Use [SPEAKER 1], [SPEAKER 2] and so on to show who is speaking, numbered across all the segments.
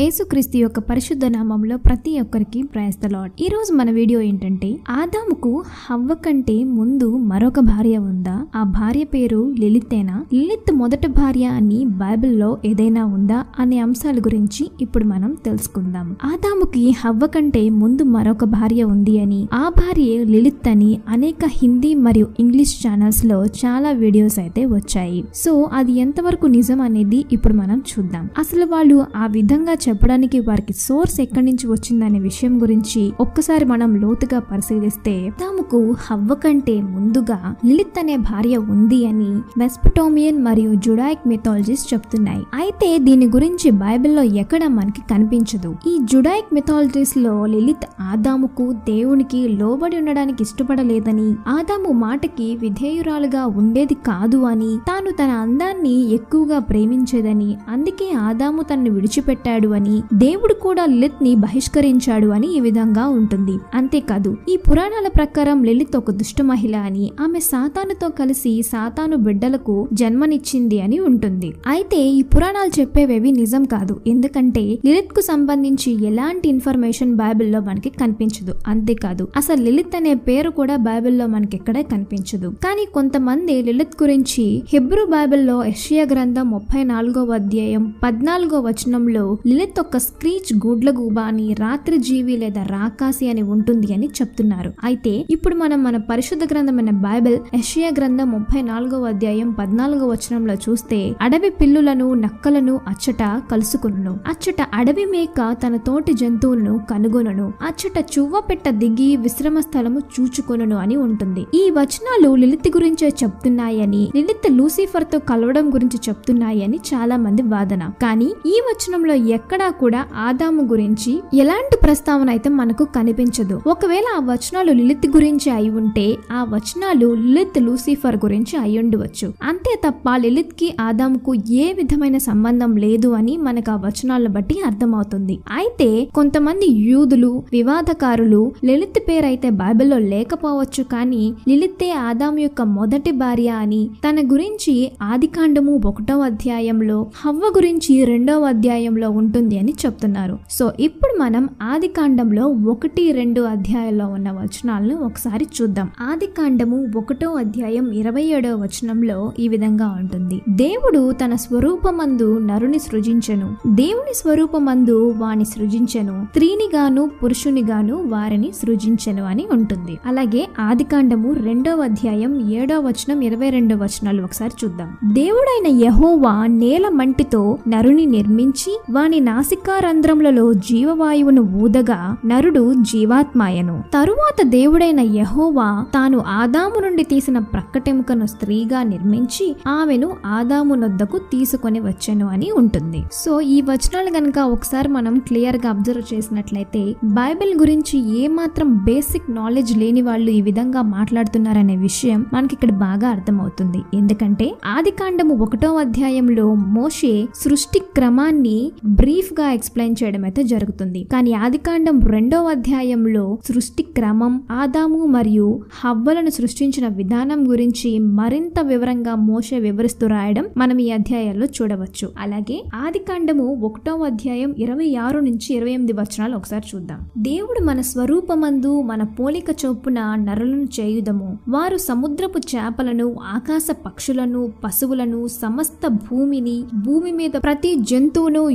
[SPEAKER 1] యేసుక్రీస్తు యొక్క పరిశుద్ధ నామంలో ప్రతి ఒక్కరికి ప్రయస్తలాడ్ ఈ రోజు మన వీడియో ఏంటంటే ఆదాముకు హవ్వ కంటే ముందు మరొక భార్య ఉందా? ఆ భార్య పేరు లిలితేనా? లిలిత్ మొదటి భార్య అని బైబిల్లో ఏదైనా ఉందా అనే అంశాల గురించి ఇప్పుడు మనం తెలుసుకుందాం. ఆదాముకి హవ్వ కంటే ముందు మరొక భార్య ఉంది అని ఆ భార్య లిలిత్ అని అనేక హిందీ మరియు ఇంగ్లీష్ ఛానల్స్లో చాలా వీడియోస్ అయితే వచ్చాయి. సో అది ఎంతవరకు నిజం అనేది ఇప్పుడు మనం చూద్దాం. అసలు వాళ్ళు ఆ విధంగా చెప్పడానికి వారికి సోర్స్ ఎక్కడి నుంచి వచ్చిందనే విషయం గురించి ఒక్కసారి మనం లోతుగా పరిశీలిస్తే తాముకు హవ్వ కంటే ముందుగా లిలిత్ అనే భార్య ఉంది అని వెస్పటోమియన్ మరియు జుడాయిక్ మిథాలజీస్ చెప్తున్నాయి. అయితే దీని గురించి బైబిల్లో ఎక్కడ మనకి కనిపించదు. ఈ జుడాయిక్ మిథాలజీస్లో లిలిత్ ఆదాముకు దేవునికి లోబడి ఉండడానికి ఇష్టపడలేదని ఆదాము మాటకి విధేయురాలుగా ఉండేది కాదు అని తాను తన అందాన్ని ఎక్కువగా ప్రేమించేదని అందుకే ఆదాము తనను విడిచిపెట్టాడు అని దేవుడు కూడా లిలిత్ని బహిష్కరించాడు అని ఈ విధంగా ఉంటుంది. అంతేకాదు ఈ పురాణాల ప్రకారం లిలిత్ ఒక దుష్ట మహిళ అని ఆమె సాతానుతో కలిసి సాతాను బిడ్డలకు జన్మనిచ్చింది అని ఉంటుంది. అయితే ఈ పురాణాలు చెప్పేవేవి నిజం కాదు. ఎందుకంటే లిలిత్కు సంబంధించి ఎలాంటి ఇన్ఫర్మేషన్ బైబిల్లో మనకి కనిపించదు. అంతేకాదు అసలు లిలిత్ అనే పేరు కూడా బైబిల్లో మనకి ఎక్కడ కనిపించదు. కానీ కొంతమంది లిలిత్ గురించి హెబ్రూ బైబిల్లో ఎషియా గ్రంథం ముప్పై నాలుగో అధ్యాయం పద్నాలుగో వచనంలో లిలిత్ ఒక స్క్రీచ్ గూడ్లగూబ అని రాత్రి జీవి లేదా రాకాసి అని ఉంటుంది అని చెప్తున్నారు. అయితే ఇప్పుడు మనం మన పరిశుద్ధ గ్రంథమైన బైబిల్ యెషయా గ్రంథం ముప్పై నాలుగో అధ్యాయం పద్నాలుగో వచనంలో చూస్తే అడవి పిల్లులను నక్కలను అచ్చట కలుసుకును అచ్చట అడవి మేక తన తోటి జంతువులను కనుగొనను. అచ్చట చువ్వ పెట్ట దిగి విశ్రమ స్థలము చూచుకొనును అని ఉంటుంది. ఈ వచనాలు లిలిత్ గురించే చెప్తున్నాయని లిలిత్ లూసిఫర్తో కలవడం గురించి చెప్తున్నాయని చాలా మంది వాదన. కానీ ఈ వచనంలో ఎక్కడ కూడా ఆదాము గురించి ఎలాంటి ప్రస్తావన అయితే మనకు కనిపించదు. ఒకవేళ ఆ వచనాలు లిలిత్ గురించి అయి ఉంటే ఆ వచనాలు లిలిత్ లూసిఫర్ గురించి అయి ఉండవచ్చు. అంతే తప్ప లిలిత్కి ఆదాముకు ఏ విధమైన సంబంధం లేదు అని మనకు ఆ వచనాలను బట్టి అర్థమవుతుంది. అయితే కొంతమంది యూదులు వివాదకారులు లలిత్ పేరైతే బైబిల్లో లేకపోవచ్చు కానీ లిలిత్తే ఆదాము యొక్క మొదటి భార్య అని తన గురించి ఆదికాండము ఒకటో అధ్యాయంలో హవ్వ గురించి రెండవ అధ్యాయంలో ఉంటుంది అని చెప్తున్నారు. సో ఇప్పుడు మనం ఆదికాండంలో ఒకటి రెండు అధ్యాయాల్లో ఉన్న వచనాలను ఒకసారి చూద్దాం. ఆదికాండము ఒకటో అధ్యాయం ఇరవై ఏడవ వచనంలో ఈ విధంగా ఉంటుంది. దేవుడు తన స్వరూపమందు నరుని సృజించెను. దేవుని స్వరూపమందు వాని సృజించెను. స్త్రీనిగాను పురుషునిగాను వారిని సృజించెను అని ఉంటుంది. అలాగే ఆదికాండము రెండవ అధ్యాయం ఏడవ వచనం ఇరవై రెండవ వచనాలు ఒకసారి చూద్దాం. దేవుడైన యహోవా నేల మంటితో నరుని నిర్మించి వాని నాసికారంధ్రములలో జీవవాయువును ఊదగా నరుడు జీవాత్మాయను. తరువాత దేవుడైన యహోవా తాను ఆదాము నుండి తీసిన ప్రక్కటెముకను స్త్రీగా నిర్మించి ఆమెను ఆదాము నొద్దకు తీసుకొని వచ్చాను అని ఉంటుంది. సో ఈ వచనాలు గనక ఒకసారి మనం క్లియర్గా అబ్జర్వ్ చేసినట్లయితే బైబిల్ గురించి ఏ మాత్రం బేసిక్ నాలెడ్జ్ లేని వాళ్ళు ఈ విధంగా మాట్లాడుతున్నారనే విషయం మనకి ఇక్కడ బాగా అర్థమవుతుంది. ఎందుకంటే ఆది కాండము ఒకటో అధ్యాయంలో మోషే సృష్టి క్రమాన్ని బ్రీఫ్ గా ఎక్స్ప్లెయిన్ చేయడం అయితే జరుగుతుంది. కానీ ఆదికాండం రెండవ అధ్యాయంలో సృష్టి క్రమం ఆదాము మరియు హవ్వలను సృష్టించిన విధానం గురించి మరింత వివరంగా మోషే వివరిస్తూ రాయడం మనం ఈ అధ్యాయాల్లో చూడవచ్చు. అలాగే ఆదికాండము ఒకటో అధ్యాయం ఇరవై ఆరు నుంచి ఇరవై ఎనిమిది వచనాలు ఒకసారి చూద్దాం. దేవుడు మన స్వరూపమందు మన పోలిక చొప్పున నరులను చేయుదము. వారు సముద్రపు చేపలను ఆకాశ పక్షులను పశువులను సమస్త భూమిని భూమి మీద ప్రతి జంతువును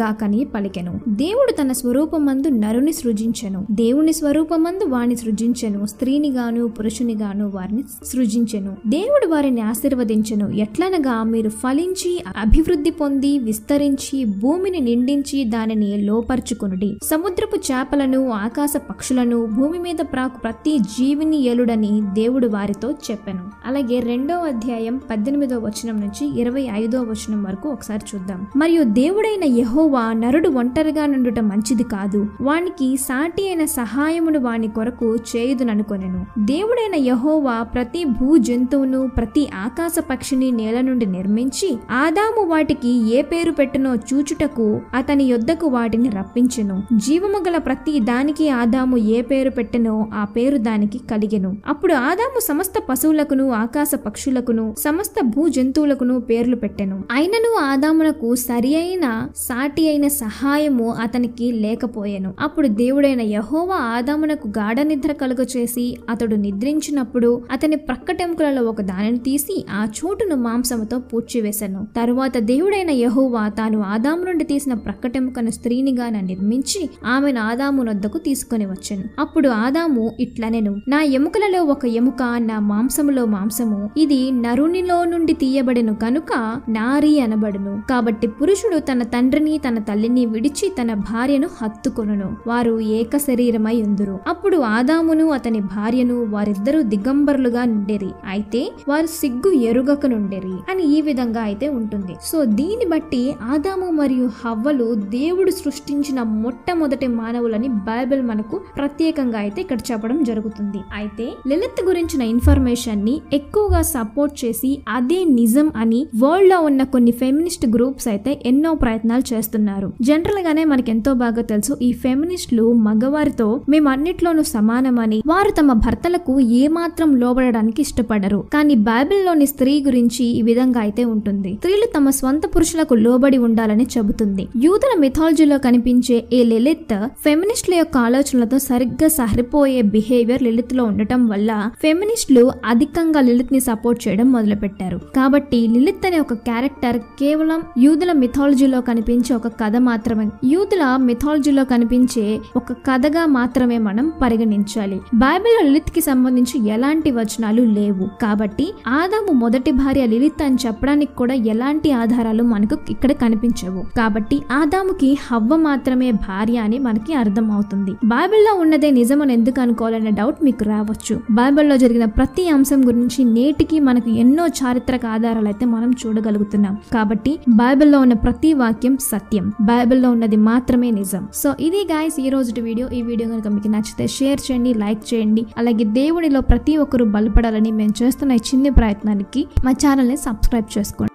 [SPEAKER 1] గాకని పలికెను. దేవుడు తన స్వరూపమందు నరుని సృజించెను. దేవుని స్వరూపమందు వాణ్ణి సృజించెను. స్త్రీని గాను పురుషుని గాను వారిని సృజించెను. దేవుడు వారిని ఆశీర్వదించెను. ఎట్లనగా మీరు ఫలించి అభివృద్ధి పొంది విస్తరించి భూమిని నిండించి దానిని లోపరుచుకునుడి. సముద్రపు చేపలను ఆకాశ పక్షులను భూమి మీద ప్రాకు ప్రతి జీవిని ఏలుడని దేవుడు వారితో చెప్పెను. అలాగే రెండో అధ్యాయం పద్దెనిమిదో వచనం నుంచి ఇరవై ఐదో వచనం వరకు ఒకసారి చూద్దాం. మరియు దేవుడైన యహో యహోవా నరుడు ఒంటరిగా నుండుట మంచిది కాదు. వానికి సాటి అయిన సహాయమును వాని కొరకు చేయుదుననుకొనెను. దేవుడైన యహోవా ప్రతి భూ జంతువును ప్రతి ఆకాశ పక్షిని నేల నుండి నిర్మించి ఆదాము వాటికి ఏ పేరు పెట్టునో చూచుటకు అతని యొద్దకు వాటిని రప్పించెను. జీవము గల ప్రతి దానికి ఆదాము ఏ పేరు పెట్టెనో ఆ పేరు దానికి కలిగెను. అప్పుడు ఆదాము సమస్త పశువులకును ఆకాశ పక్షులకును సమస్త భూ జంతువులకును పేర్లు పెట్టెను. అయినను ఆదామునకు సరి అయిన సాటి అయిన సహాయము అతనికి లేకపోయాను. అప్పుడు దేవుడైన యహోవా ఆదామునకు గాఢ నిద్ర కలుగ చేసి అతడు నిద్రించినప్పుడు అతని ప్రక్కటెముకలలో ఒక దానిని తీసి ఆ చోటును మాంసముతో పూడ్చివేశాను తరువాత దేవుడైన యహోవా తాను ఆదాము నుండి తీసిన ప్రక్కటెముకను స్త్రీనిగాన నిర్మించి ఆమెను ఆదాము నొద్దకు తీసుకొని వచ్చాను. అప్పుడు ఆదాము ఇట్లనెను నా ఎముకలలో ఒక ఎముక నా మాంసములో మాంసము ఇది నరునిలో నుండి తీయబడెను కనుక నారి అనబడును. కాబట్టి పురుషుడు తన తండ్రిని తన తల్లిని విడిచి తన భార్యను హత్తుకొనును. వారు ఏక శరీరమై ఉందురు. అప్పుడు ఆదామును అతని భార్యను వారిద్దరూ దిగంబరులుగా నుండేరి. అయితే వారు సిగ్గు ఎరుగక నుండేరి అని ఈ విధంగా అయితే ఉంటుంది. సో దీన్ని బట్టి ఆదాము మరియు హవ్వలు దేవుడు సృష్టించిన మొట్టమొదటి మానవులని బైబిల్ మనకు ప్రత్యేకంగా అయితే ఇక్కడ చెప్పడం జరుగుతుంది. అయితే లలిత్ గురించిన ఇన్ఫర్మేషన్ని ఎక్కువగా సపోర్ట్ చేసి అదే నిజం అని వరల్డ్లో ఉన్న కొన్ని ఫెమినిస్ట్ గ్రూప్స్ అయితే ఎన్నో ప్రయత్నాలు చేస్తున్నారు. జనరల్ గానే మనకి ఎంతో బాగా తెలుసు ఈ ఫెమినిస్టులు మగవారితో మేము అన్నిట్లోనూ సమానమని వారు తమ భర్తలకు ఏమాత్రం లోబడడానికి ఇష్టపడరు. కానీ బైబిల్లోని స్త్రీ గురించి ఈ విధంగా అయితే ఉంటుంది. స్త్రీలు తమ స్వంత పురుషులకు లోబడి ఉండాలని చెబుతుంది. యూదుల మిథాలజీలో కనిపించే ఈ లలిత్ ఫెమినిస్టుల యొక్క ఆలోచనలతో సరిగ్గా సరిపోయే బిహేవియర్ లలిత్లో ఉండటం వల్ల ఫెమినిస్టులు అధికంగా లలిత్ని సపోర్ట్ చేయడం మొదలుపెట్టారు. కాబట్టి లిలిత్ అనే ఒక క్యారెక్టర్ కేవలం యూదుల మిథాలజీలో కనిపించే ఒక ఒక కథ మాత్రమే. యూదుల మిథాలజీలో కనిపించే ఒక కథగా మాత్రమే మనం పరిగణించాలి. బైబిల్లో లిలిత్కి సంబంధించి ఎలాంటి వచనాలు లేవు. కాబట్టి ఆదాము మొదటి భార్య లిలిత్ అని చెప్పడానికి కూడా ఎలాంటి ఆధారాలు మనకు ఇక్కడ కనిపించవు. కాబట్టి ఆదాముకి హవ్వ మాత్రమే భార్య అని మనకి అర్థం అవుతుంది బైబిల్లో ఉన్నదే నిజమని ఎందుకు అనుకోవాలనే డౌట్ మీకు రావచ్చు. బైబిల్లో జరిగిన ప్రతి అంశం గురించి నేటికి మనకు ఎన్నో చారిత్రక ఆధారాలు అయితే మనం చూడగలుగుతున్నాం. కాబట్టి బైబిల్లో ఉన్న ప్రతి వాక్యం సత్యం. సత్యం. బైబిల్లో ఉన్నది మాత్రమే నిజం. సో ఇది గాయస్ ఈ రోజు వీడియో. ఈ వీడియో కనుక మీకు నచ్చితే షేర్ చేయండి లైక్ చేయండి. అలాగే దేవుడిలో ప్రతి ఒక్కరూ బలపడాలని మేము చేస్తున్న ఈ చిన్న ప్రయత్నానికి మా ఛానల్ని సబ్స్క్రైబ్ చేసుకోండి.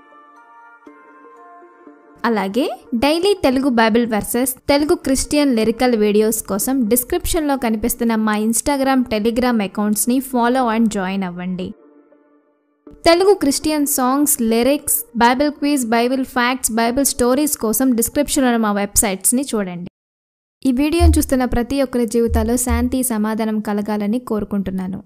[SPEAKER 1] అలాగే daily Telugu Bible verses Telugu Christian lyrical videos కోసం డిస్క్రిప్షన్లో కనిపిస్తున్న మా ఇన్స్టాగ్రామ్ టెలిగ్రామ్ అకౌంట్స్ని ఫాలో అండ్ జాయిన్ అవ్వండి. Telugu Christian songs lyrics Bible quiz Bible facts Bible stories కోసం డిస్క్రిప్షన్లో మా వెబ్సైట్స్ని చూడండి. ఈ వీడియోను చూస్తున్న ప్రతి ఒక్కరి జీవితాల్లో శాంతి సమాధానం కలగాలని కోరుకుంటున్నాను.